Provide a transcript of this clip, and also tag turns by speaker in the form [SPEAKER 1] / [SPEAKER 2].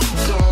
[SPEAKER 1] Don't